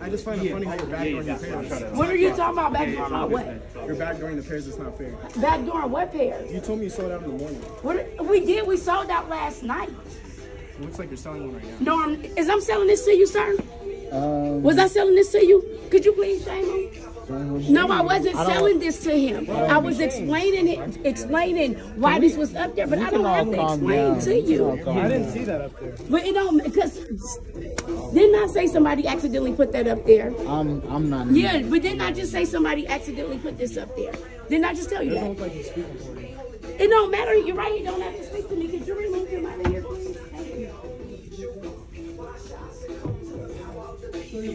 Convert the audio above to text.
I just find it funny how you're backdooring your pairs. What are you talking about backdoor about what? You're backdooring the pairs. It's not fair. Backdoor what pairs? You told me you sold out in the morning. What we did, we sold out last night. It looks like you're selling one right now. Norm, is I'm selling this to you, sir? Um, was I selling this to you? Could you please shame him? No, I wasn't I selling this to him. I was explaining it, explaining why this was up there, but I don't have to explain down. to you. I didn't see that up there. But it don't because didn't I say somebody accidentally put that up there? I'm I'm not. Yeah, but didn't I just say somebody accidentally put this up there? Didn't I just tell you that? Like it don't matter. You're right. You don't have to speak to me because you're removing my ear.